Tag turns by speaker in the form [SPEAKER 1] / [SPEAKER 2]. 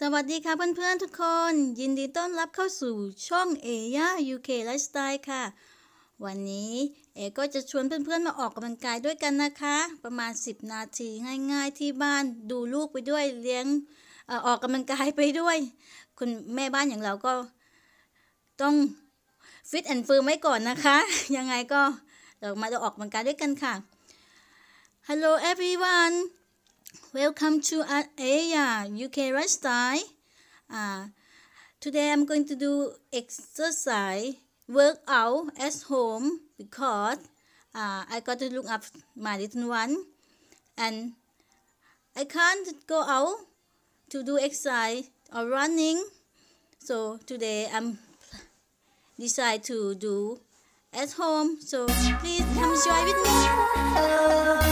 [SPEAKER 1] สวัสดีค่ะเพื่อนๆทุกคน ยินดีต้อนรับเข้าสู่ช่องเอย่า UK Lifestyle ค่ะ วันนี้เอก็จะชวนเพื่อนๆมาออกกำลังกายด้วยกันนะคะ ประมาณ 10 นาทีง่ายๆที่บ้านดูลูกไปด้วยเลี้ยงเออกกำลังกายไปด้วย คุณแม่บ้านอย่างเราก็ต้องฟิตแอนด์ฟิร์มไว้ก่อนนะคะ ยังไงก็เรามาออกกำลังกายด้วยกันค่ะ Hello everyone Welcome to Aya UK Lifestyle. Uh, today I'm going to do exercise workout at home because uh, I got to look up my little one and I can't go out to do exercise or running. So today I'm decide to do at home. So please come join with me.